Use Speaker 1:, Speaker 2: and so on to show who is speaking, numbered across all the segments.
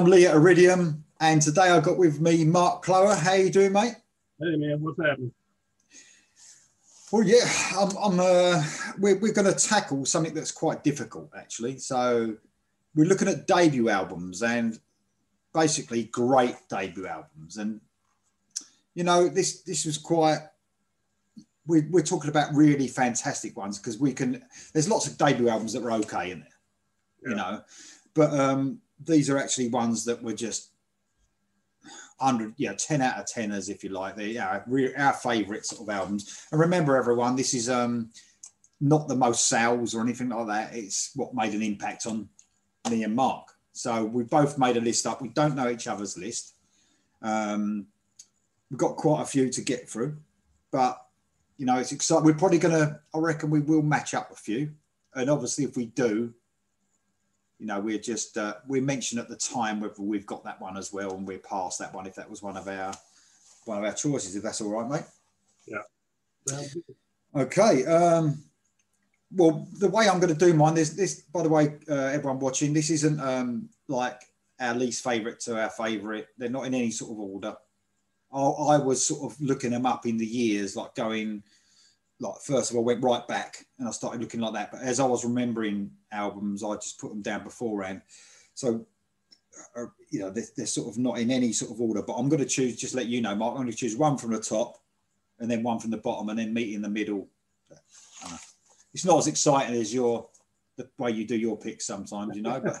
Speaker 1: I'm Lee at Iridium, and today I've got with me Mark Cloer. How you doing, mate?
Speaker 2: Hey, man, what's happening?
Speaker 1: Well, yeah, I'm. I'm uh, we're we're going to tackle something that's quite difficult, actually. So we're looking at debut albums and basically great debut albums, and you know this this was quite. We, we're talking about really fantastic ones because we can. There's lots of debut albums that were okay in there, yeah. you know, but um, these are actually ones that were just 100, yeah, 10 out of 10 as if you like. They are our favorite sort of albums. And remember, everyone, this is um, not the most sales or anything like that. It's what made an impact on me and Mark. So we both made a list up. We don't know each other's list. Um, we've got quite a few to get through, but you know, it's exciting. We're probably going to, I reckon we will match up a few. And obviously, if we do, you know, we're just uh, we mentioned at the time whether we've got that one as well, and we're past that one if that was one of our one of our choices. If that's all right, mate.
Speaker 2: Yeah.
Speaker 1: Okay. Um, well, the way I'm going to do mine, this, this, by the way, uh, everyone watching, this isn't um, like our least favourite to our favourite. They're not in any sort of order. I, I was sort of looking them up in the years, like going like first of all went right back and I started looking like that. But as I was remembering albums, I just put them down beforehand. So uh, you know they're, they're, sort of not in any sort of order. But I'm going to choose just let you know, Mark. I'm going to choose one from the top, and then one from the bottom, and then meet in the middle. Uh, it's not as exciting as your the way you do your picks sometimes, you know. But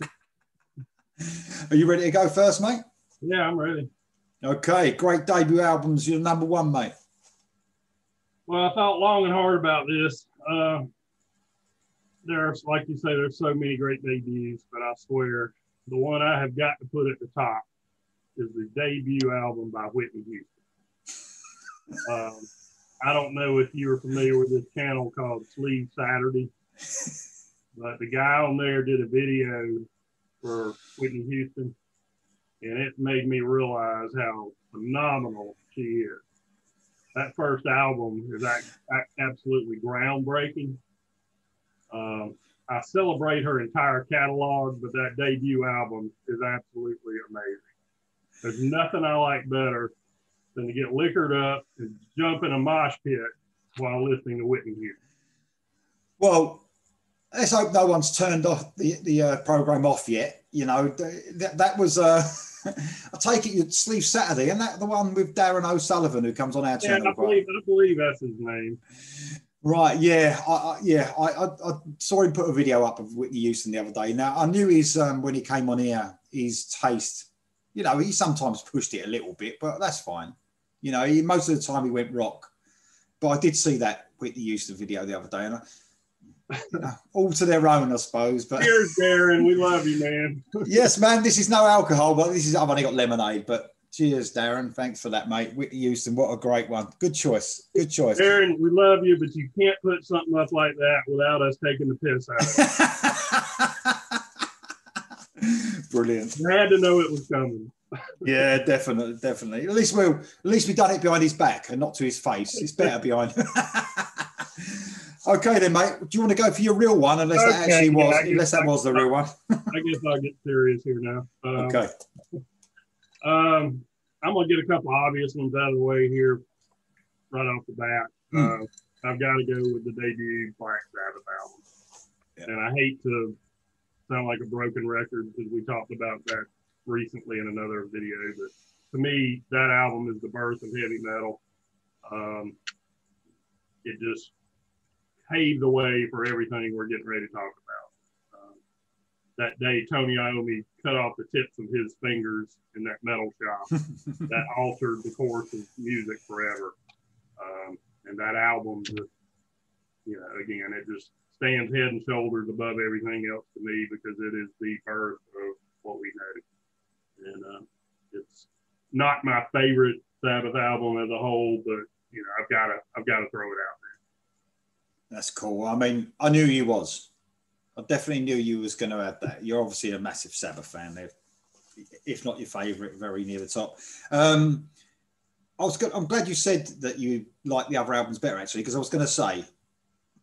Speaker 1: are you ready to go first, mate?
Speaker 2: Yeah, I'm ready.
Speaker 1: Okay, great debut albums. You're number one, mate.
Speaker 2: Well, I thought long and hard about this. Uh, there's, like you say, there's so many great debuts, but I swear the one I have got to put at the top is the debut album by Whitney Houston. Um, I don't know if you are familiar with this channel called Sleeve Saturday, but the guy on there did a video for Whitney Houston, and it made me realize how phenomenal she is that first album is absolutely groundbreaking. Um, I celebrate her entire catalog, but that debut album is absolutely amazing. There's nothing I like better than to get liquored up and jump in a mosh pit while listening to Whitney Houston.
Speaker 1: Well, let's hope no one's turned off the, the uh, program off yet. You know, that, that was. Uh... I take it you'd Sleeve Saturday, and that the one with Darren O'Sullivan who comes on our channel.
Speaker 2: Yeah, I believe, I believe that's his name.
Speaker 1: Right, yeah, I, I yeah, I, I, I, saw him put a video up of Whitney Houston the other day. Now I knew his um, when he came on here, his taste, you know, he sometimes pushed it a little bit, but that's fine. You know, he, most of the time he went rock. But I did see that Whitney Houston video the other day, and I, all to their own, I suppose. But
Speaker 2: cheers, Darren. We love you, man.
Speaker 1: yes, man. This is no alcohol, but this is I've only got lemonade. But cheers, Darren. Thanks for that, mate. Whitney Houston, what a great one. Good choice. Good choice.
Speaker 2: Darren, we love you, but you can't put something up like that without us taking the piss out
Speaker 1: of it. Brilliant.
Speaker 2: I had to know it was coming.
Speaker 1: yeah, definitely, definitely. At least we at least we done it behind his back and not to his face. It's better behind. Okay, then, mate. Do you want to go for your real one, unless okay, that actually was, yeah, unless that was the real one?
Speaker 2: I guess I'll get serious here now.
Speaker 1: Um, okay.
Speaker 2: Um, I'm gonna get a couple obvious ones out of the way here, right off the bat. Mm. Uh, I've got to go with the debut Black Sabbath album, yeah. and I hate to sound like a broken record because we talked about that recently in another video, but to me, that album is the birth of heavy metal. Um, it just paved the way for everything we're getting ready to talk about. Um, that day, Tony Iommi cut off the tips of his fingers in that metal shop. that altered the course of music forever. Um, and that album just, you know, again, it just stands head and shoulders above everything else to me because it is the birth of what we know. And uh, it's not my favorite Sabbath album as a whole, but you know, I've got to, I've got to throw it out
Speaker 1: that's cool. I mean, I knew you was. I definitely knew you was going to add that. You're obviously a massive Sabbath fan, if not your favourite, very near the top. Um, I was. I'm glad you said that you like the other albums better, actually, because I was going to say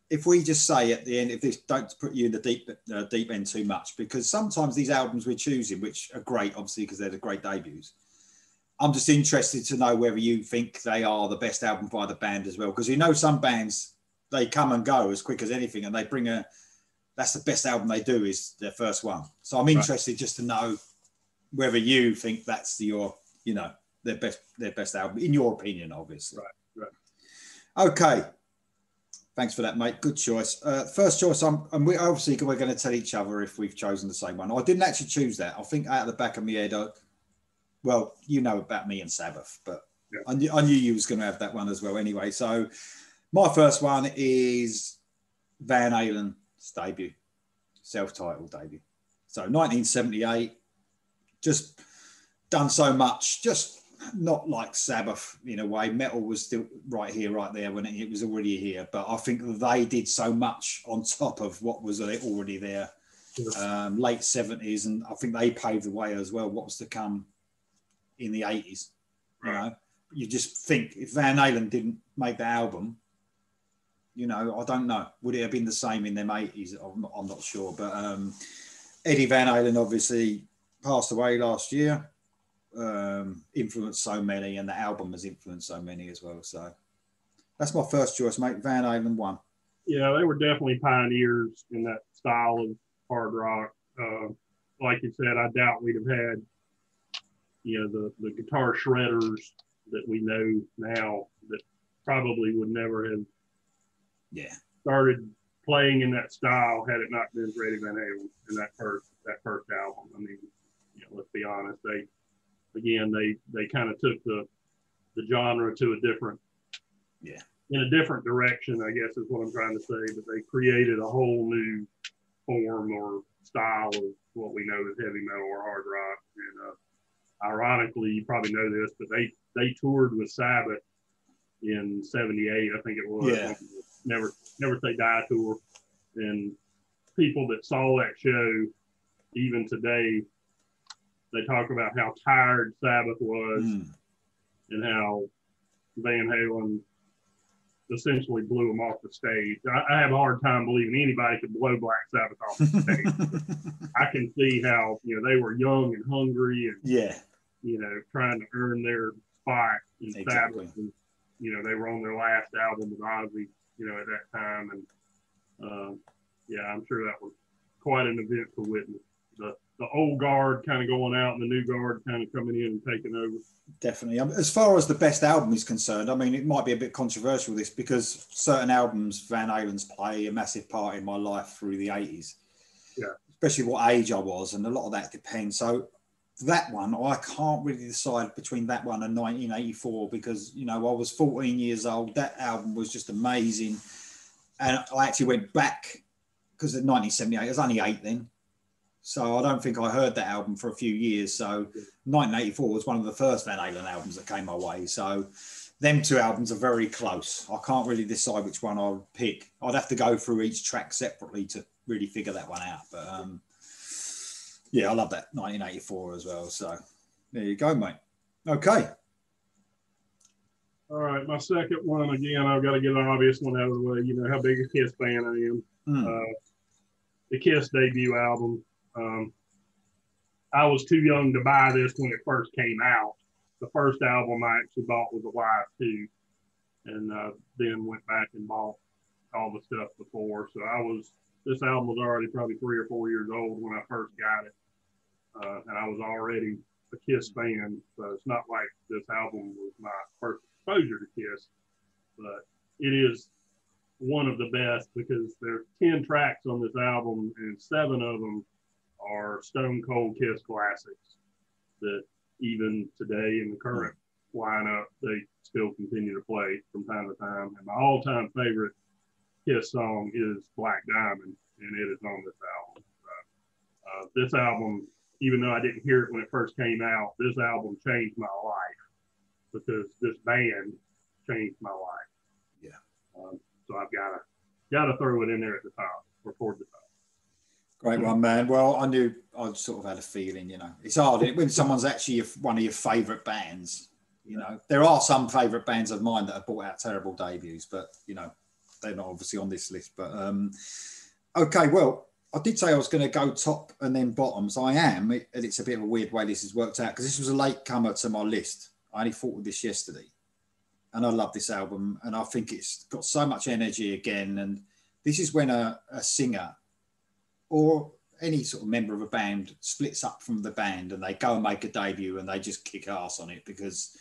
Speaker 1: if we just say at the end, if this don't put you in the deep uh, deep end too much, because sometimes these albums we're choosing, which are great, obviously because they're the great debuts. I'm just interested to know whether you think they are the best album by the band as well, because you know some bands they come and go as quick as anything, and they bring a that's the best album they do is their first one. So I'm interested right. just to know whether you think that's the, your you know their best their best album in your opinion, obviously.
Speaker 2: Right. Right.
Speaker 1: Okay. Thanks for that, mate. Good choice. Uh, first choice, I'm, and we obviously we're going to tell each other if we've chosen the same one. I didn't actually choose that. I think out of the back of my head, I, well, you know about me and Sabbath, but yeah. I, knew, I knew you was going to have that one as well. Anyway, so my first one is Van Halen's debut, self-titled debut. So 1978, just done so much, just not like Sabbath in a way. Metal was still right here, right there when it, was already here. But I think they did so much on top of what was already there. Um, late 70s, and I think they paved the way as well. What was to come in the 80s? You know, you just think if Van Halen didn't make the album, you know, I don't know. Would it have been the same in them 80s? I'm not, I'm not sure. But um, Eddie Van Halen obviously passed away last year um, influenced so many, and the album has influenced so many as well. So that's my first choice, mate. Van Halen one.
Speaker 2: Yeah, they were definitely pioneers in that style of hard rock. Uh, like you said, I doubt we'd have had, you know, the the guitar shredders that we know now that probably would never have,
Speaker 1: yeah,
Speaker 2: started playing in that style had it not been for Eddie Van Halen in that first that first album. I mean, you know, let's be honest, they again, they they kind of took the the genre to a different
Speaker 1: yeah
Speaker 2: in a different direction, I guess is what I'm trying to say. But they created a whole new form or style of what we know as heavy metal or hard rock. And uh, ironically, you probably know this, but they they toured with Sabbath in '78, I think it was.
Speaker 1: Yeah.
Speaker 2: Never Never Say Die tour, and people that saw that show, even today, they talk about how tired Sabbath was mm. and how Van Halen essentially blew him off the stage. I, I, have a hard time believing anybody could blow Black Sabbath off the stage. I can see how you know they were young and hungry and
Speaker 1: yeah,
Speaker 2: you know trying to earn their spot in exactly. Sabbath. And, you know they were on their last album with Ozzy, you know at that time, and uh, yeah, I'm sure that was quite an event to witness. The the old guard kind of going out and the new guard kind of coming in and taking over.
Speaker 1: Definitely. Um, as far as the best album is concerned, I mean, it might be a bit controversial this because certain albums Van Halen's play a massive part in my life through the 80s.
Speaker 2: Yeah.
Speaker 1: Especially what age I was, and a lot of that depends. So that one, I can't really decide between that one and 1984 because you know I was 14 years old. That album was just amazing, and I actually went back because in 1978 I was only eight then so I don't think I heard that album for a few years. So 1984 was one of the first Van Halen albums that came my way. So them two albums are very close. I can't really decide which one I'll pick. I'd have to go through each track separately to really figure that one out. But um, yeah, I love that 1984 as well. So there you go, mate. Okay.
Speaker 2: All right, my second one again. I've got to get an obvious one out of the way. You know how big a Kiss fan I am. Mm. Uh, the Kiss debut album, um, I was too young to buy this when it first came out. The first album I actually bought was Alive too, and uh, then went back and bought all the stuff before. So I was this album was already probably three or four years old when I first got it, uh, and I was already a Kiss fan. So it's not like this album was my first exposure to Kiss, but it is one of the best because there are 10 tracks on this album and seven of them are Stone Cold Kiss classics that even today in the current lineup, they still continue to play from time to time. And my all time favorite Kiss song is Black Diamond, and it is on this album. Uh, this album, even though I didn't hear it when it first came out, this album changed my life because this band changed my life.
Speaker 1: Yeah.
Speaker 2: Um, so I've got to got to throw it in there at the top or toward the top.
Speaker 1: Great one, man. Well, I knew I sort of had a feeling, you know, it's hard when someone's actually one of your favourite bands. You know, there are some favourite bands of mine that have brought out terrible debuts, but you know, they're not obviously on this list. But um, okay, well, I did say I was going to go top and then bottoms. I am, and it's a bit of a weird way this has worked out because this was a late comer to my list. I only thought of this yesterday, and I love this album, and I think it's got so much energy again. And this is when a, a singer or any sort of member of a band splits up from the band and they go and make a debut and they just kick ass on it because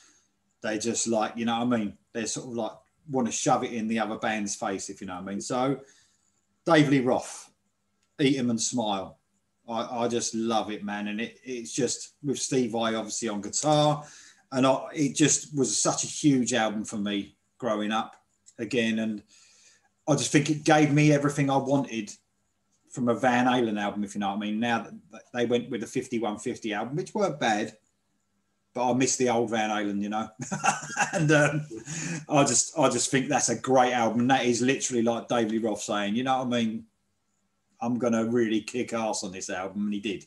Speaker 1: they just like, you know what I mean? They're sort of like want to shove it in the other band's face, if you know what I mean. So Dave Lee Roth, Eat 'em and Smile. I, I just love it, man. And it, it's just with Steve Vai obviously on guitar. And I, it just was such a huge album for me growing up again. And I just think it gave me everything I wanted from a Van Halen album, if you know what I mean. Now that they went with the 5150 album, which weren't bad, but I miss the old Van Halen, you know. and um, I just I just think that's a great album. That is literally like David Roth saying, you know what I mean? I'm gonna really kick ass on this album, and he did.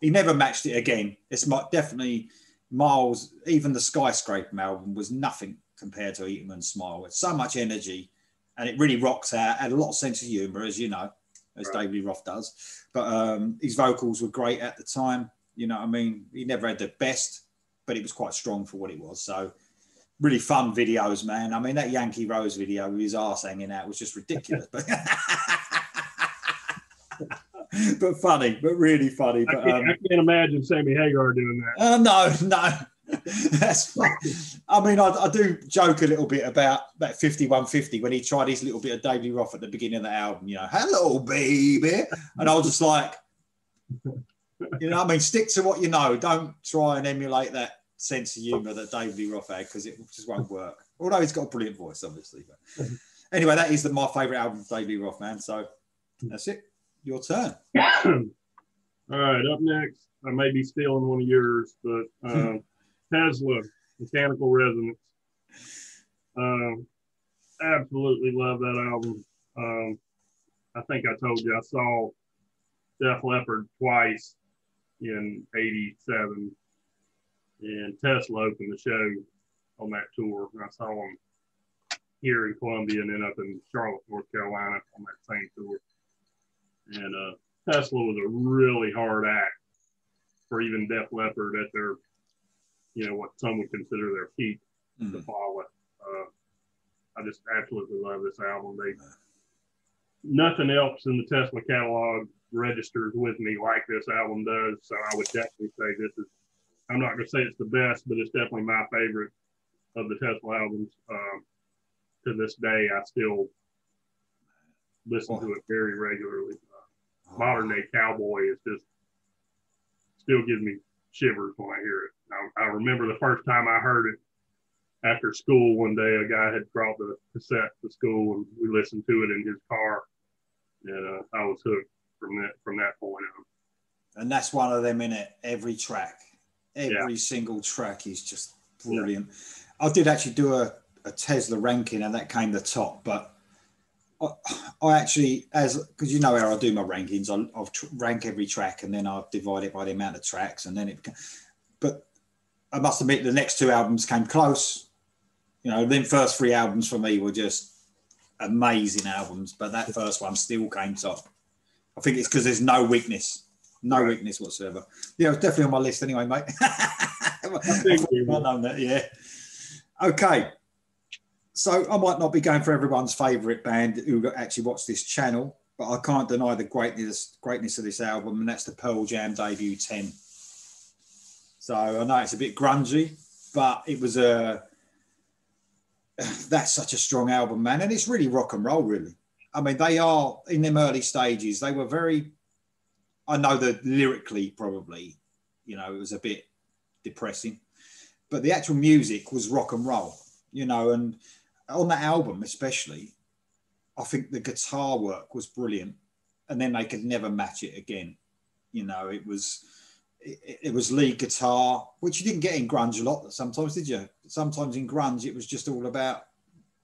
Speaker 1: He never matched it again. It's definitely Miles. Even the Skyscraper album was nothing compared to Eat 'em and Smile. It's so much energy, and it really rocks out. Had a lot of sense of humour, as you know as right. David Roth does. But um, his vocals were great at the time. You know what I mean? He never had the best, but it was quite strong for what it was. So really fun videos, man. I mean, that Yankee Rose video with his ass hanging out was just ridiculous. but, but funny, but really funny. But,
Speaker 2: I, can't, um, I can't imagine Sammy Hagar doing that.
Speaker 1: Uh, no, no. That's fine. I mean, I, I, do joke a little bit about that 5150 when he tried his little bit of David Roth at the beginning of the album, you know, hello, baby. And I was just like, you know, I mean, stick to what you know. Don't try and emulate that sense of humor that David Roth had because it just won't work. Although he's got a brilliant voice, obviously. But anyway, that is the, my favorite album of David Roth, man. So that's it. Your turn.
Speaker 2: All right, up next, I may be stealing one of yours, but. Uh, Tesla, Mechanical Resonance. Um, absolutely love that album. Um, I think I told you I saw Def Leppard twice in '87, and Tesla opened the show on that tour. I saw him here in Columbia and then up in Charlotte, North Carolina on that same tour. And uh, Tesla was a really hard act for even Def Leppard at their you know, what some would consider their peak mm-hmm. to follow it. Uh, I just absolutely love this album. They nothing else in the Tesla catalog registers with me like this album does. So I would definitely say this is. I'm not going to say it's the best, but it's definitely my favorite of the Tesla albums. Um, to this day, I still listen to it very regularly. Modern day cowboy is just still gives me shivers when I hear it. I, I, remember the first time I heard it after school one day, a guy had brought the cassette to school and we listened to it in his car. And uh, I was hooked from that, from that point on.
Speaker 1: And that's one of them in it. Every track, every yeah. single track is just brilliant. Yeah. I did actually do a, a Tesla ranking and that came the top, but I, actually, as because you know how I do my rankings, I, I'll tr- rank every track and then I'll divide it by the amount of tracks, and then it. But I must admit, the next two albums came close. You know, the first three albums for me were just amazing albums, but that first one still came top. I think it's because there's no weakness, no weakness whatsoever. Yeah, it's definitely on my list anyway, mate. I, well done, that, yeah. Okay, so I might not be going for everyone's favourite band who actually watch this channel, but I can't deny the greatness greatness of this album, and that's the Pearl Jam debut 10. So I know it's a bit grungy, but it was a that's such a strong album, man, and it's really rock and roll, really. I mean, they are in them early stages. They were very. I know that lyrically, probably, you know, it was a bit depressing, but the actual music was rock and roll, you know, and on that album especially, I think the guitar work was brilliant, and then they could never match it again. You know, it was it, it, was lead guitar, which you didn't get in grunge a lot. Sometimes did you? Sometimes in grunge, it was just all about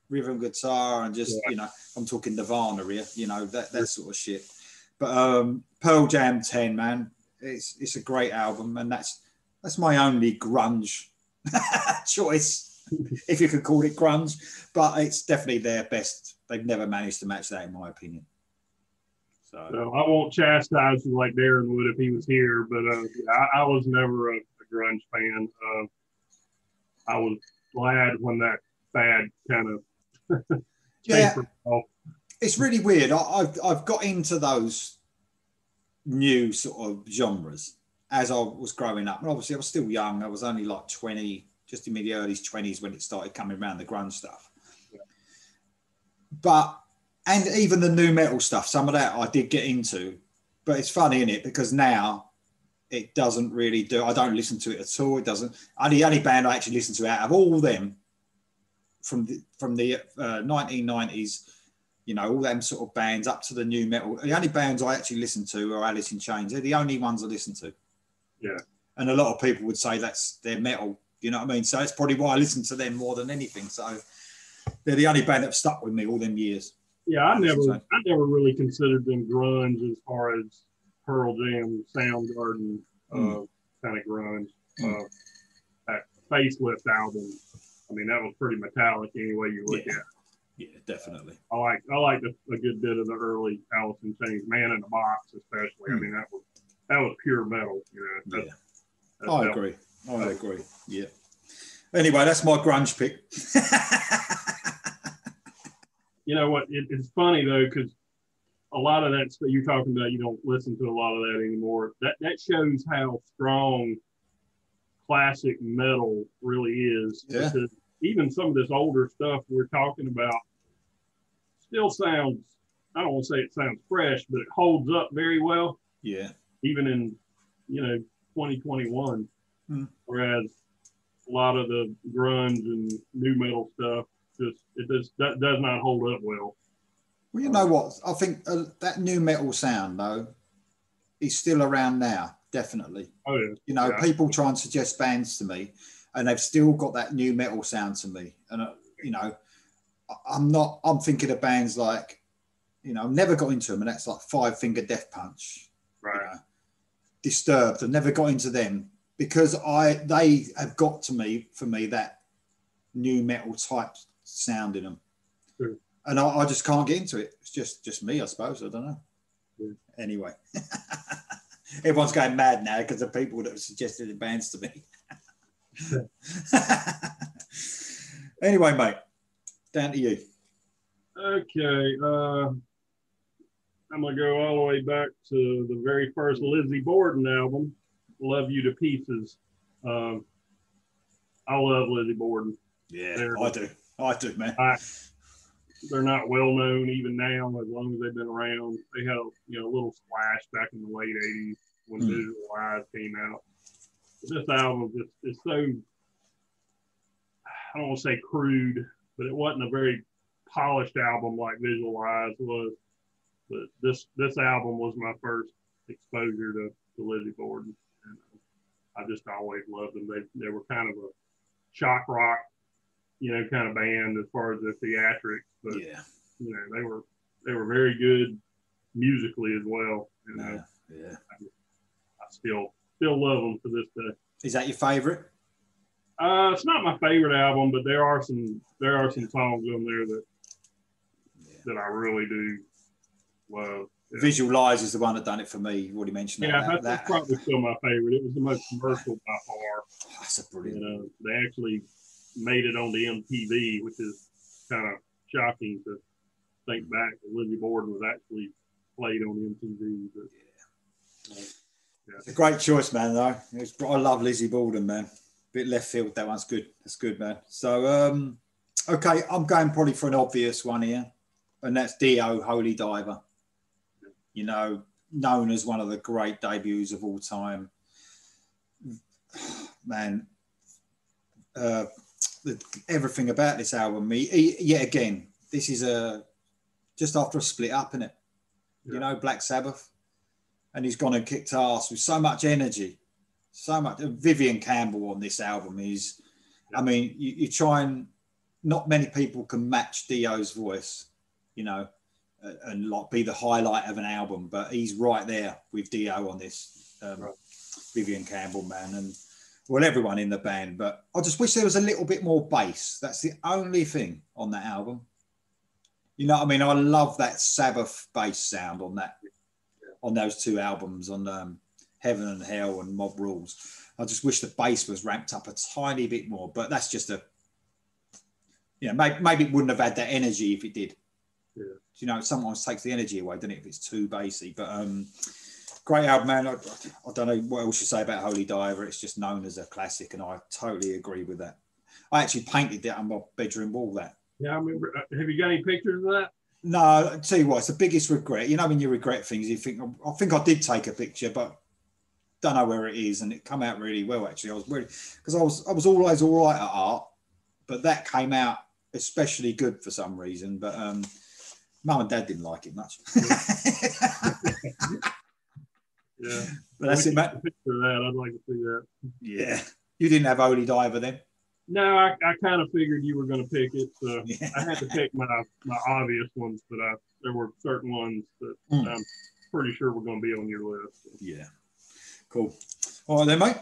Speaker 1: rhythm guitar and just yeah. you know, I'm talking Nirvana here, you know that that sort of shit. But um, Pearl Jam 10, man, it's it's a great album, and that's that's my only grunge choice if you could call it grunge, but it's definitely their best they've never managed to match that, in my opinion.
Speaker 2: So, so I won't chastise you like Darren would if he was here, but uh, I, I, was never a, a grunge fan. Uh, I was glad when that fad kind of
Speaker 1: yeah. It's really weird. I, have I've got into those new sort of genres as I was growing up. And obviously, I was still young. I was only like 20, just in the early 20s when it started coming around the grunge stuff. Yeah. But, and even the new metal stuff, some of that I did get into. But it's funny, in it? Because now it doesn't really do. I don't listen to it at all. It doesn't. Only the only band I actually listen to out of all them from the from the uh, 1990s, you know, all them sort of bands up to the new metal. The only bands I actually listen to are Alice in Chains. They're the only ones I listen to.
Speaker 2: Yeah.
Speaker 1: And a lot of people would say that's their metal. You know what I mean? So it's probably why I listen to them more than anything. So they're the only band that stuck with me all them years.
Speaker 2: Yeah, I never, I never really considered them grunge as far as Pearl Jam, Soundgarden, mm. uh, kind of grunge. Mm. Uh, that facelift album, I mean, that was pretty metallic any way you look
Speaker 1: yeah.
Speaker 2: at it.
Speaker 1: Yeah, definitely.
Speaker 2: I like I like a, a, good bit of the early Alice in Chains, Man in the Box, especially. Mm. I mean, that was that was pure metal. You know. That's,
Speaker 1: yeah. That's I agree. I agree. Yeah. Anyway, that's my grunge pick.
Speaker 2: you know what? It, it's funny though because a lot of that stuff you're talking about, you don't listen to a lot of that anymore. That that shows how strong classic metal really is.
Speaker 1: Yeah. Because
Speaker 2: even some of this older stuff we're talking about still sounds. I don't want to say it sounds fresh, but it holds up very well.
Speaker 1: Yeah.
Speaker 2: Even in, you know, 2021. Hmm. Whereas a lot of the grunge and new metal stuff just it just that does not hold up well.
Speaker 1: Well, you know what? I think uh, that new metal sound, though, is still around now, definitely.
Speaker 2: Oh, yeah.
Speaker 1: You know,
Speaker 2: yeah.
Speaker 1: people try and suggest bands to me, and they've still got that new metal sound to me. And, uh, you know, I'm not, I'm thinking of bands like, you know, I've never got into them, and that's like Five Finger Death Punch.
Speaker 2: Right. You know,
Speaker 1: Disturbed. I've never got into them because I they have got to me for me that new metal type sound in them and I, I, just can't get into it. It's just just me, I suppose. I don't know. Anyway, everyone's going mad now because of people that have suggested the bands to me. anyway, mate, down to you.
Speaker 2: Okay, uh, I'm gonna go all the way back to the very first Lizzy Borden album, "Love You to Pieces." Um, I love Lizzy Borden.
Speaker 1: Yeah, They're, I do. I do, man.
Speaker 2: I, they're not well known even now. As long as they've been around, they had a you know a little splash back in the late '80s when mm. Visualize came out. But this album just is so I don't want to say crude, but it wasn't a very polished album like Visualize was. But this this album was my first exposure to, to Lizzy Borden, I just always loved them. They they were kind of a shock rock you know, kind of band as far as the theatrics. But
Speaker 1: yeah,
Speaker 2: you know, they were they were very good musically as well. You know,
Speaker 1: yeah, yeah. I,
Speaker 2: I still still love them to this day.
Speaker 1: Is that your favorite?
Speaker 2: Uh, it's not my favorite album, but there are some there are some songs on there that yeah. that I really do love.
Speaker 1: Yeah. Visualize is the one that done it for me. You already mentioned that.
Speaker 2: yeah,
Speaker 1: that.
Speaker 2: that's, that. probably still my favorite. It was the most commercial by far.
Speaker 1: That's a brilliant.
Speaker 2: You know, they actually made it on the MTV, which is kind of shocking to think back that Lizzy Borden was actually played on MTV. But,
Speaker 1: yeah. Uh, yeah. It's a great choice, man. Though was, I love Lizzy Borden, man. Bit left field. That one's good. That's good, man. So, um, okay, I'm going probably for an obvious one here, and that's Dio, Holy Diver. You know, known as one of the great debuts of all time. Man, uh, the, everything about this album. He, yet again, this is a just after a split up, in it. Yeah. You know, Black Sabbath, and he's gone and kicked ass with so much energy, so much. Vivian Campbell on this album is, I mean, you, you try and not many people can match Dio's voice, you know, and like be the highlight of an album, but he's right there with Dio on this. Um, right. Vivian Campbell, man, and well, everyone in the band, but I just wish there was a little bit more bass. That's the only thing on that album. You know, what I mean, I love that Sabbath bass sound on that, on those two albums, on um, Heaven and Hell and Mob Rules. I just wish the bass was ramped up a tiny bit more, but that's just a, you know, maybe, maybe it wouldn't have had that energy if it did.
Speaker 2: Yeah.
Speaker 1: You know, it sometimes takes the energy away, doesn't it, if it's too bassy. But um, great album, man. I, I don't know what else you say about Holy Diver. It's just known as a classic, and I totally agree with that. I actually painted that on my bedroom wall. That.
Speaker 2: Yeah, I remember. uh, Have you got any pictures of that?
Speaker 1: No, I tell you what, it's the biggest regret. You know, when you regret things, you think, I think I did take a picture, but don't know where it is, and it come out really well. Actually, I was really because I was I was always all right at art, but that came out especially good for some reason. But um, mum and dad didn't like it much.
Speaker 2: Yeah.
Speaker 1: but that's it,
Speaker 2: can get
Speaker 1: Matt.
Speaker 2: a Picture that. I'd like to see that.
Speaker 1: Yeah, you didn't have Holy Diver then.
Speaker 2: No, I, I kind of figured you were going to pick it, so
Speaker 1: Yeah.
Speaker 2: I had to pick my my obvious ones, but I there were certain ones that
Speaker 1: Mm.
Speaker 2: I'm pretty sure were going to be on your list.
Speaker 1: Yeah. Cool. All right then, mate.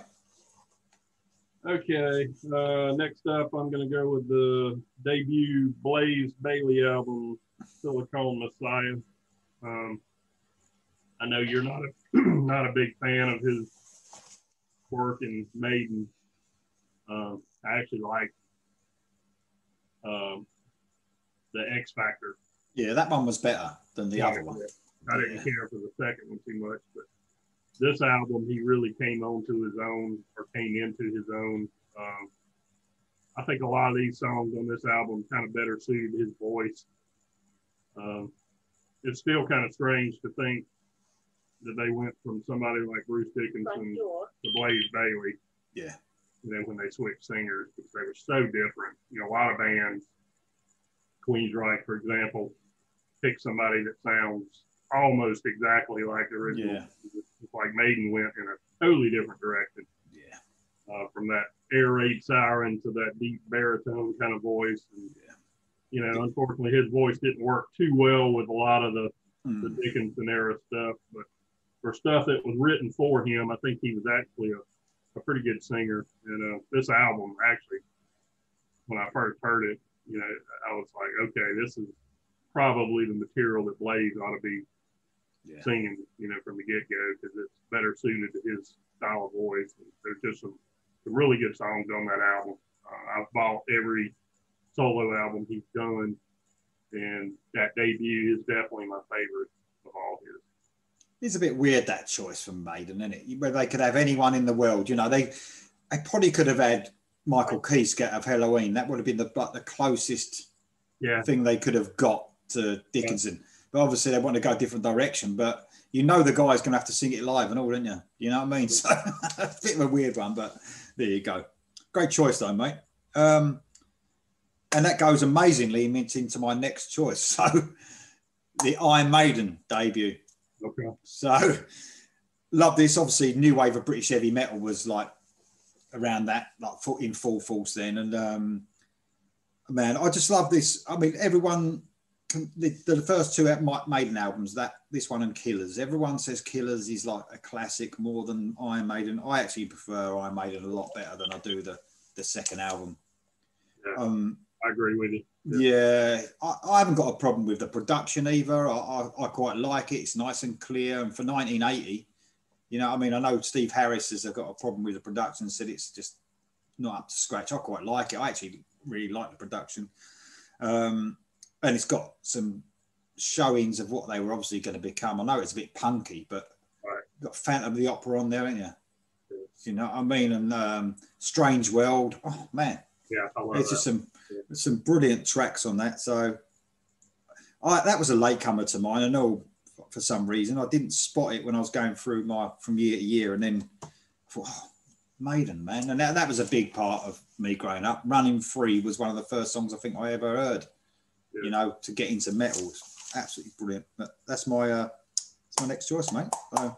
Speaker 2: Okay, uh, next up, I'm going to go with the debut Blaze Bayley album, Silicon Messiah. Um, I know you're not a not a big fan of his work in Maiden. Um, I actually like um, the X Factor.
Speaker 1: Yeah, that one was better than the other one.
Speaker 2: I didn't
Speaker 1: Yeah.
Speaker 2: care for the second one too much, but this album he really came onto his own or came into his own. Um, I think a lot of these songs on this album kind of better suited his voice. Um, it's still kind of strange to think that they went from somebody like Bruce Dickinson to Blaze Bayley,
Speaker 1: Yeah.
Speaker 2: and then when they switched singers because they were so different. You know, a lot of bands, Queensryche, for example, pick somebody that sounds almost exactly like the original.
Speaker 1: Yeah.
Speaker 2: It's like Maiden went in a totally different direction
Speaker 1: Yeah.
Speaker 2: uh, from that air raid siren to that deep baritone kind of voice. And,
Speaker 1: Yeah.
Speaker 2: You know, unfortunately, his voice didn't work too well with a lot of the, the
Speaker 1: Mm.
Speaker 2: Dickinson era stuff. But for stuff that was written for him, I think he was actually a, a pretty good singer. And uh, this album, actually, when I first heard it, you know, I was like, okay, this is probably the material that Blaze ought to be
Speaker 1: Yeah.
Speaker 2: singing, you know, from the get go because it's better suited to his style of voice. There's just some, some really good songs on that album. Uh, I've bought every solo album he's done, and that debut is definitely my favorite of all his.
Speaker 1: It's a bit weird that choice from Maiden, isn't it? Where they could have anyone in the world. You know, they they probably could have had Michael Kiske of Helloween. That would have been the like, the closest
Speaker 2: Yeah,
Speaker 1: thing they could have got to Dickinson. But obviously they want to go a different direction. But you know the guy's going to have to sing it live and all, don't you? You know what I mean? So a bit of a weird one, but there you go. Great choice though, mate. Um, and that goes amazingly into my next choice. So the Iron Maiden debut.
Speaker 2: okay.
Speaker 1: So love this. Obviously, new wave of British heavy metal was like around that, like in full force then. And um, man, I just love this. I mean, everyone, the, the first two Ma- Maiden albums, that this one and Killers. Everyone says Killers is like a classic more than Iron Maiden. I actually prefer Iron Maiden a lot better than I do the the second album.
Speaker 2: Yeah.
Speaker 1: Um,
Speaker 2: I agree with you.
Speaker 1: yeah, I, I haven't got a problem with the production either. I, I, I quite like it. It's nice and clear. And for 1980, you know, I mean, I know Steve Harris has got a problem with the production, said it's just not up to scratch. I quite like it. I actually really like the production. Um, and it's got some showings of what they were obviously going to become. I know it's a bit punky, but
Speaker 2: Right.
Speaker 1: got Phantom of the Opera on there, ain't you? You know what I mean? And um, Strange World. Oh, man
Speaker 2: Yeah,
Speaker 1: it's
Speaker 2: that.
Speaker 1: just some some brilliant tracks on that. So I, that was a latecomer to mine. I know for some reason I didn't spot it when I was going through my from year to year, and then I thought, oh, Maiden, man, and that, that was a big part of me growing up. Running Free was one of the first songs I think I ever heard.
Speaker 2: Yeah.
Speaker 1: You know, to get into metal, absolutely brilliant. But that's my uh, that's my next choice, mate. So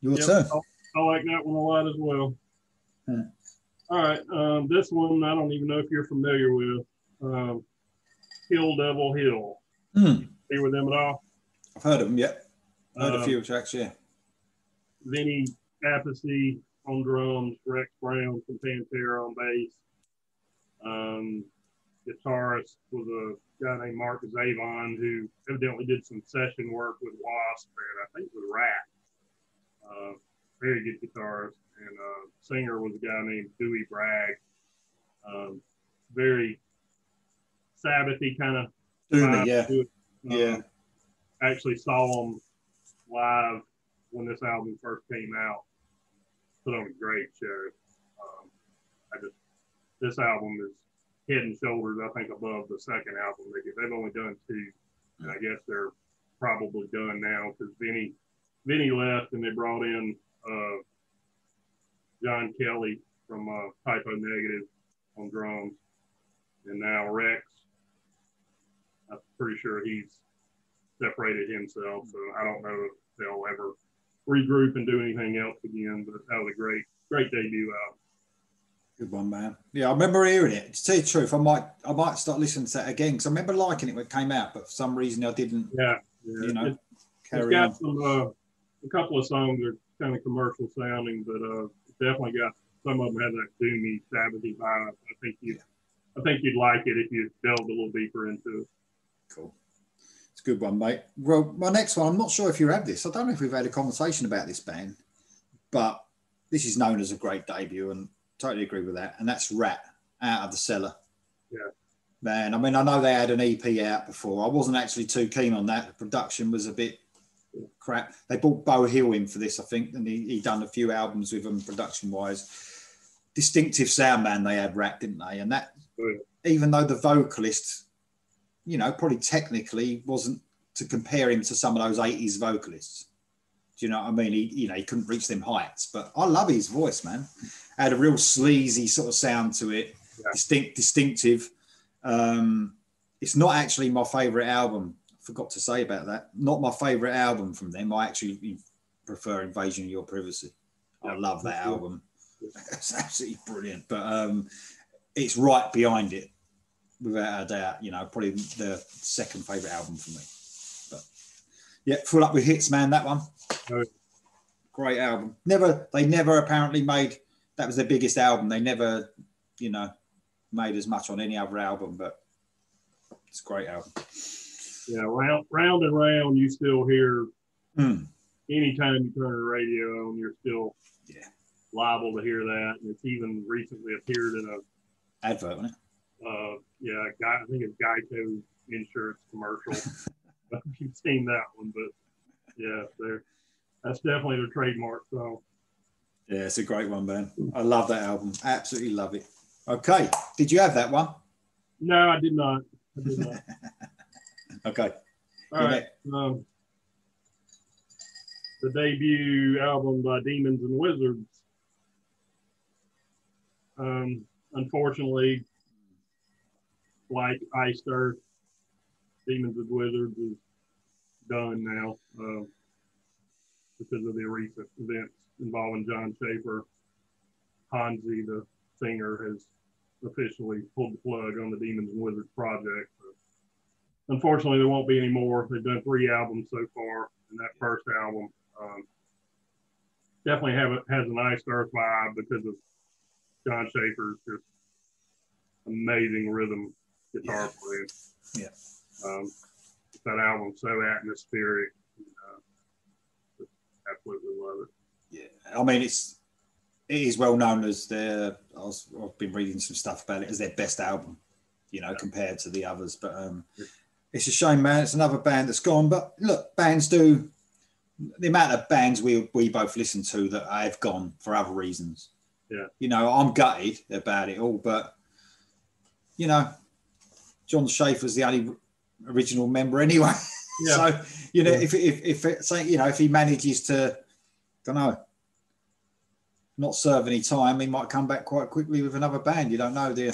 Speaker 1: your
Speaker 2: Yep,
Speaker 1: turn.
Speaker 2: I, I like that one a lot as well.
Speaker 1: Hmm.
Speaker 2: All right, um, this one I don't even know if you're familiar with. Um, Kill Devil Hill.
Speaker 1: Hmm.
Speaker 2: Hear with them at all?
Speaker 1: I've heard of them. Yeah, heard a
Speaker 2: Um,
Speaker 1: few tracks. Yeah.
Speaker 2: Vinny Appice on drums, Rex Brown from Pantera on bass. Um, guitarist was a guy named Mark Zavon who evidently did some session work with Wasp and I think with Ratt. Uh, very good guitarist. And uh, singer was a guy named Dewey Bragg. Um, very Sabbathy kind of.
Speaker 1: Yeah. Um,
Speaker 2: yeah. Actually saw him live when this album first came out. Put on a great show. Um, I just this album is head and shoulders, I think, above the second album. They, they've only done two, and I guess they're probably done now because Vinny Vinny left and they brought in uh, John Kelly from uh, Type O Negative on drums, and now Rex. I'm pretty sure he's separated himself, so I don't know if they'll ever regroup and do anything else again. But that was a great, great debut album.
Speaker 1: Good one, man. Yeah, I remember hearing it. To tell you the truth, I might, I might start listening to that again because I remember liking it when it came out, but for some reason I didn't.
Speaker 2: Yeah,
Speaker 1: yeah. you know,
Speaker 2: it, carry got on. Some, uh, a couple of songs are kind of commercial sounding, but uh, definitely got some of them have that doomy, Sabbathy vibe. I think you, yeah. I think you'd like it if you delved a little deeper into it.
Speaker 1: Cool. It's a good one, mate. Well, my next one, I'm not sure if you have this. I don't know if we've had a conversation about this band, but this is known as a great debut, and totally agree with that. And that's Ratt out of the cellar.
Speaker 2: Yeah.
Speaker 1: Man, I mean, I know they had an EP out before. I wasn't actually too keen on that. The production was a bit crap. They brought Beau Hill in for this, I think, and he, he done a few albums with them production wise. Distinctive sound, man, they had rap, didn't they? And that, even though the vocalist, you know, probably technically wasn't to compare him to some of those 80s vocalists. Do you know what I mean? He, you know, he couldn't reach them heights, but I love his voice, man had a real sleazy sort of sound to it, yeah. distinct, distinctive. Um, it's not actually my favorite album. Forgot to say about that. Not my favorite album from them. I actually prefer Invasion of Your Privacy. I love that album. It's absolutely brilliant. But um, it's right behind it, without a doubt. You know, probably the second favorite album for me. But yeah, full up with hits, man. That one. Great album. Never, they never apparently made that was their biggest album. They never, you know, made as much on any other album, but it's a great album.
Speaker 2: Yeah, round, round and round, you still hear.
Speaker 1: Mm.
Speaker 2: Anytime you turn the radio on, you're still
Speaker 1: yeah
Speaker 2: liable to hear that. And it's even recently appeared in a
Speaker 1: advert, wasn't
Speaker 2: it? Uh, yeah, guy, I think it's Geico insurance commercial. if you've seen that one, but yeah, there. That's definitely their trademark song.
Speaker 1: Yeah, it's a great one, man. I love that album. Absolutely love it. Okay. Did you have that one?
Speaker 2: No, I did not. I did not.
Speaker 1: okay.
Speaker 2: All right. Um, the debut album by Demons and Wizards. Um, unfortunately, like Iced Earth, Demons and Wizards is done now uh, because of the recent events involving Jon Schaffer. Hansi, the singer, has officially pulled the plug on the Demons and Wizards project. Unfortunately, there won't be any more. They've done three albums so far, and that first album um, definitely have a, has a Iced Earth vibe because of Jon Schaffer's just amazing rhythm guitar yeah. playing.
Speaker 1: Yeah.
Speaker 2: Um, that album so atmospheric. Uh, absolutely love it
Speaker 1: yeah, I mean it's it is well known as their. I have been reading some stuff about it as their best album, you know, compared to the others. But um, it's a shame, man. It's another band that's gone. But look, bands do the amount of bands we we both listen to that have gone for other reasons.
Speaker 2: Yeah,
Speaker 1: you know, I'm gutted about it all, but you know, Jon Schaffer's the only original member anyway. Yeah. so you know, yeah. if if if it's like, you know if he manages to don't know. Not serve any time, he might come back quite quickly with another band. You don't know, do you?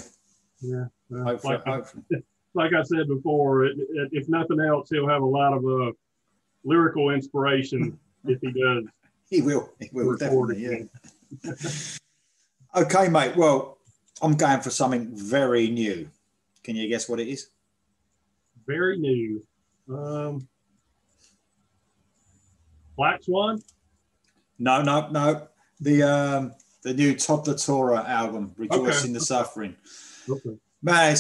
Speaker 2: Yeah. hopefully, uh, hopefully. like I said before, it, it, if nothing else, he'll have a lot of uh, lyrical inspiration if he does.
Speaker 1: He will. He will definitely. Yeah. okay, mate. Well, I'm going for something very new. Can you guess what it is?
Speaker 2: Very new. Um, Black Swan.
Speaker 1: No, no, no. The um, the new Todd La Torre album, Rejoicing okay. the Suffering."
Speaker 2: Okay.
Speaker 1: Man,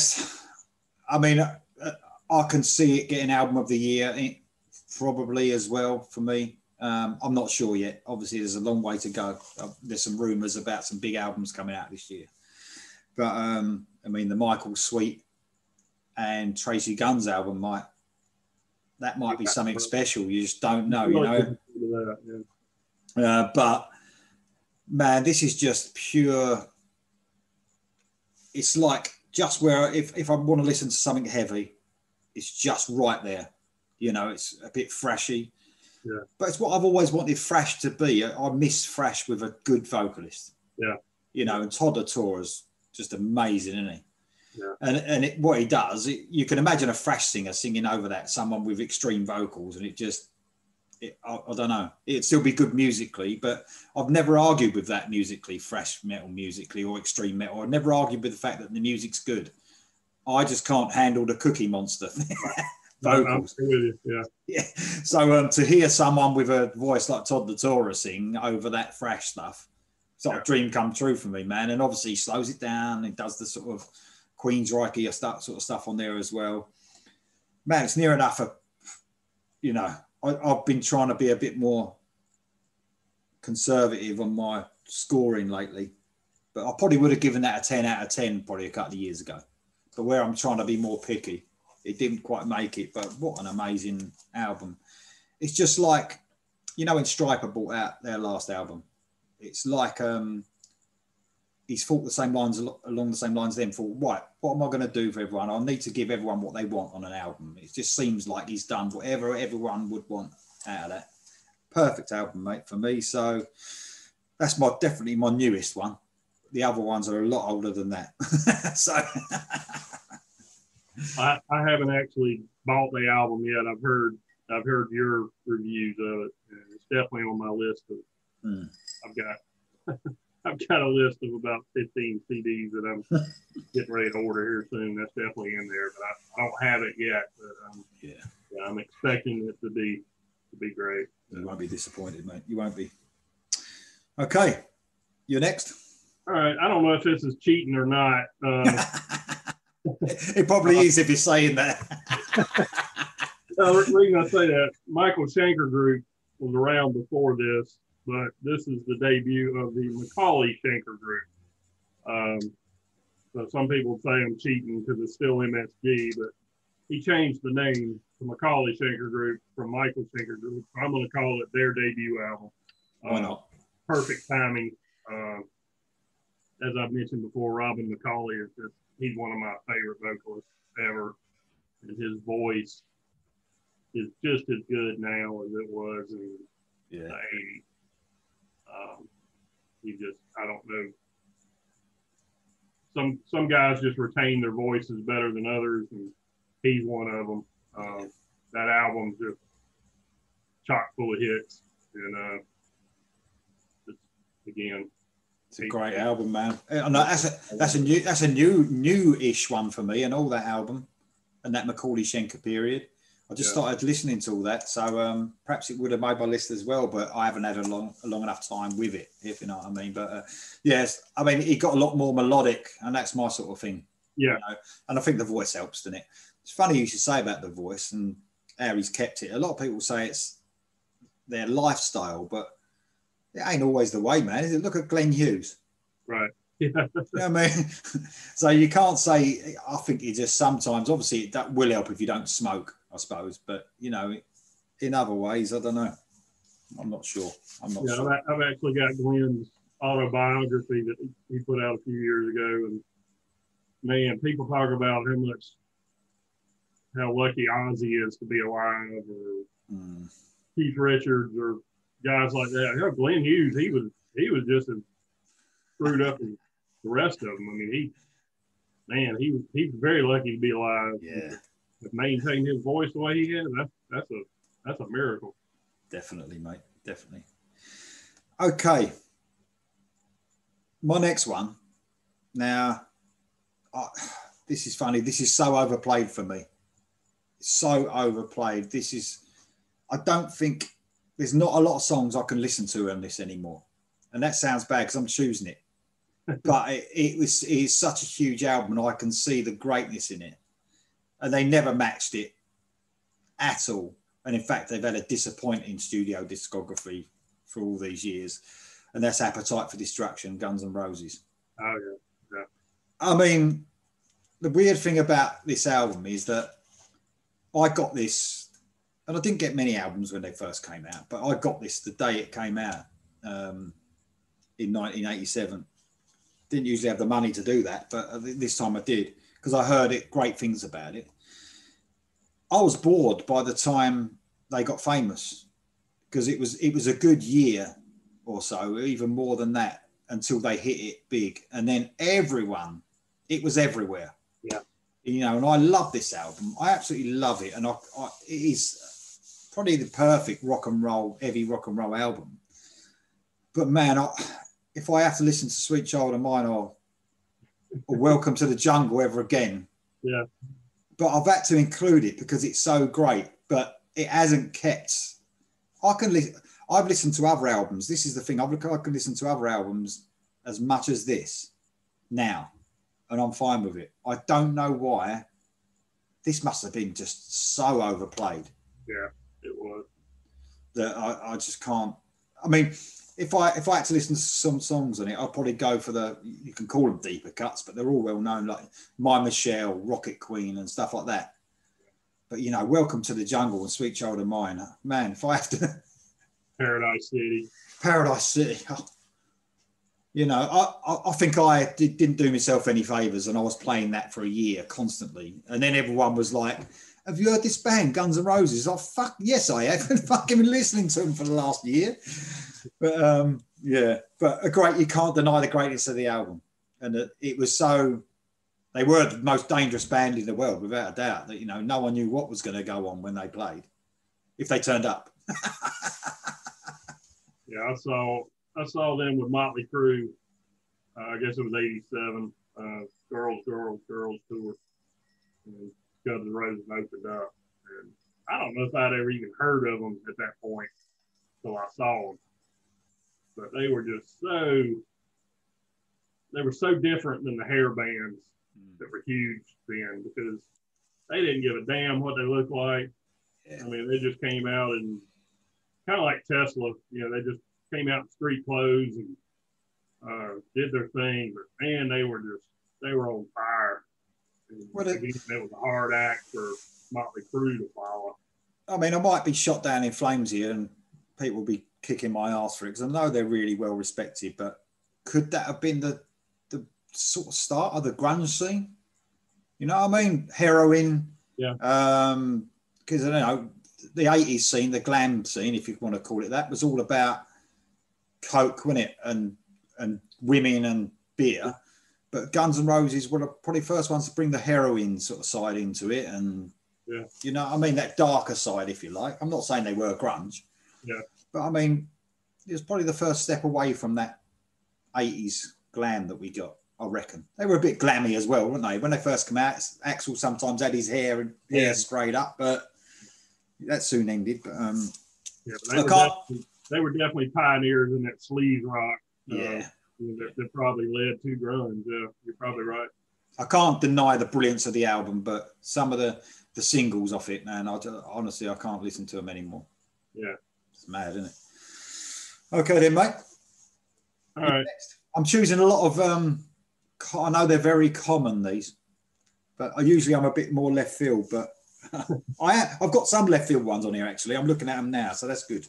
Speaker 1: I mean, uh, I can see it getting album of the year eh, probably as well for me. Um, I'm not sure yet. Obviously, there's a long way to go. Uh, there's some rumours about some big albums coming out this year, but um, I mean, the Michael Sweet and Tracii Guns album might that might be something special. You just don't know, you know. Uh, but man, this is just pure. It's like just where if if I want to listen to something heavy, it's just right there. You know, it's a bit thrashy.
Speaker 2: Yeah.
Speaker 1: But it's what I've always wanted Thrash to be. I, miss Thrash with a good vocalist.
Speaker 2: Yeah.
Speaker 1: You know, and Todd is just amazing, isn't he?
Speaker 2: Yeah.
Speaker 1: And and it, what he does, it, you can imagine a Thrash singer singing over that, someone with extreme vocals, and it just, it, I, I, don't know, it'd still be good musically, but I've never argued with that musically, thrash metal musically or extreme metal. I've never argued with the fact that the music's good. I just can't handle the Cookie Monster vocals.
Speaker 2: yeah.
Speaker 1: yeah. So um, to hear someone with a voice like Todd La sing over that thrash stuff, like yeah. a dream come true for me, man. And obviously he slows it down and does the sort of Queensryche stuff, sort of stuff on there as well. Man, it's near enough. A, you know, I, I've been trying to be a bit more conservative on my scoring lately, but I probably would have given that a 10 out of 10 probably a couple of years ago. But where I'm trying to be more picky, it didn't quite make it. But what an amazing album! It's just like, you know, when Stryper brought out their last album, it's like um, he's thought the same lines along the same lines then thought right what am i going to do for everyone? I need to give everyone what they want on an album. It just seems like he's done whatever everyone would want out of that. Perfect album mate for me so that's my definitely my newest one. The other ones are a lot older than that. So
Speaker 2: I, I haven't actually bought the album yet. I've heard i've heard your reviews of it it's definitely on my list of mm. i've got I've got a list of about 15 CDs that I'm getting ready to order here soon. That's definitely in there, but I, I don't have it yet. But um,
Speaker 1: yeah.
Speaker 2: yeah, I'm expecting it to be to be great.
Speaker 1: You won't be disappointed, mate. You won't be. Okay, you're next.
Speaker 2: All right. I don't know if this is cheating or not. Um,
Speaker 1: it probably is if you're saying that.
Speaker 2: the reason I say that, Michael Schenker Group was around before this, but this is the debut of the McAuley Schenker Group. Um, so some people say I'm cheating because it's still MSG, but he changed the name to McAuley Schenker Group from Michael Schenker Group. I'm going to call it their debut album.
Speaker 1: Why not?
Speaker 2: Uh, perfect timing. Uh, as I've mentioned before, Robin McAuley is just, he's one of my favorite vocalists ever. And his voice is just as good now as it was in
Speaker 1: yeah. the 80s.
Speaker 2: Um, he just, I don't know. Some some guys just retain their voices better than others, and he's one of them. Um, that album's just chock full of hits, and uh, just, again,
Speaker 1: it's a great album, man. And that's a that's a new that's a new new-ish one for me, and all that album, and that McAuley Schenker period. I just yeah. started listening to all that, so um, perhaps it would have made my list as well. But I haven't had a long, a long enough time with it, if you know what I mean. But uh, yes, I mean it got a lot more melodic, and that's my sort of thing.
Speaker 2: Yeah, you know?
Speaker 1: and I think the voice helps, doesn't it? It's funny you should say about the voice and how he's kept it. A lot of people say it's their lifestyle, but it ain't always the way, man. Is it? Look at Glenn Hughes.
Speaker 2: Right. Yeah. you
Speaker 1: know I mean? so you can't say. I think you just sometimes, obviously, that will help if you don't smoke I suppose. But you know, in other ways, I don't know. I'm not sure. I'm not
Speaker 2: yeah,
Speaker 1: sure.
Speaker 2: I've actually got Glenn's autobiography that he put out a few years ago, and man, people talk about how much how lucky Ozzy is to be alive, or mm. Keith Richards, or guys like that. You know, Glenn Hughes, he was he was just as screwed up as the rest of them. I mean, he man, he was he's very lucky to be alive.
Speaker 1: Yeah
Speaker 2: maintain his voice the way he is, that's that's a that's a miracle.
Speaker 1: Definitely, mate. Definitely. Okay. My next one. Now, this is funny. This is so overplayed for me. So overplayed. This is. I don't think there's not a lot of songs I can listen to on this anymore, and that sounds bad because I'm choosing it. but it, it was it is such a huge album, and I can see the greatness in it and they never matched it at all. And in fact, they've had a disappointing studio discography for all these years, and that's Appetite for Destruction, Guns and Roses.
Speaker 2: Oh yeah, yeah.
Speaker 1: I mean, the weird thing about this album is that I got this, and I didn't get many albums when they first came out, but I got this the day it came out um, in 1987. Didn't usually have the money to do that, but this time I did because I heard it great things about it. I was bored by the time they got famous because it was it was a good year or so, even more than that, until they hit it big, and then everyone, it was everywhere.
Speaker 2: Yeah,
Speaker 1: you know, and I love this album. I absolutely love it, and I, I, it is probably the perfect rock and roll, heavy rock and roll album. But man, I, if I have to listen to Sweet Child of Mine or, or Welcome to the Jungle ever again,
Speaker 2: yeah,
Speaker 1: but I've had to include it because it's so great. But it hasn't kept. I can listen. I've listened to other albums. This is the thing. I've, I can listen to other albums as much as this now, and I'm fine with it. I don't know why. This must have been just so overplayed.
Speaker 2: Yeah, it was.
Speaker 1: That I, I just can't. I mean, if I if I had to listen to some songs on it, I'd probably go for the you can call them deeper cuts, but they're all well known, like My Michelle, Rocket Queen, and stuff like that. But you know, Welcome to the Jungle and Sweet Child of Mine, man. If I have to,
Speaker 2: Paradise City,
Speaker 1: Paradise City. Oh, you know, I, I, I think I did, didn't do myself any favors, and I was playing that for a year constantly, and then everyone was like, "Have you heard this band, Guns N' Roses?" Oh fuck, yes, I have. Been fucking listening to them for the last year but um, yeah, but a great. You can't deny the greatness of the album, and it, it was so. They were the most dangerous band in the world, without a doubt. That you know, no one knew what was going to go on when they played, if they turned up.
Speaker 2: yeah, I saw I saw them with Motley Crue. Uh, I guess it was '87. Uh, girls, girls, girls tour. Guns N' Roses opened up, and I don't know if I'd ever even heard of them at that point until I saw them but they were just so they were so different than the hair bands mm. that were huge then because they didn't give a damn what they looked like. Yeah. I mean, they just came out and kind of like Tesla, you know, they just came out in street clothes and uh, did their thing. But man, they were just they were on fire. It, it was a hard act for Motley Crue to follow.
Speaker 1: I mean, I might be shot down in flames here, and people will be kicking my ass for it because I know they're really well respected. But could that have been the the sort of start of the grunge scene? You know what I mean? Heroin.
Speaker 2: Yeah.
Speaker 1: Um, because I don't know the '80s scene, the glam scene, if you want to call it that, was all about coke, wasn't it, and and women and beer. But Guns N' Roses were probably the first ones to bring the heroin sort of side into it, and
Speaker 2: yeah.
Speaker 1: you know, I mean that darker side, if you like. I'm not saying they were grunge,
Speaker 2: yeah.
Speaker 1: But I mean, it was probably the first step away from that 80s glam that we got, I reckon. They were a bit glammy as well, weren't they? When they first come out, Axl sometimes had his hair and yeah. hair sprayed up, but that soon ended. But um,
Speaker 2: yeah, but they, were they, were definitely pioneers in that sleaze rock.
Speaker 1: Uh, yeah.
Speaker 2: That, that, probably led to grunge. Yeah, you're probably right.
Speaker 1: I can't deny the brilliance of the album, but some of the the singles off it, man, I, honestly I can't listen to them anymore.
Speaker 2: Yeah.
Speaker 1: It's mad, isn't it? Okay, then, mate.
Speaker 2: All right.
Speaker 1: Next. I'm choosing a lot of. Um, I know they're very common these, but I usually I'm a bit more left field. But I I've got some left field ones on here actually. I'm looking at them now, so that's good.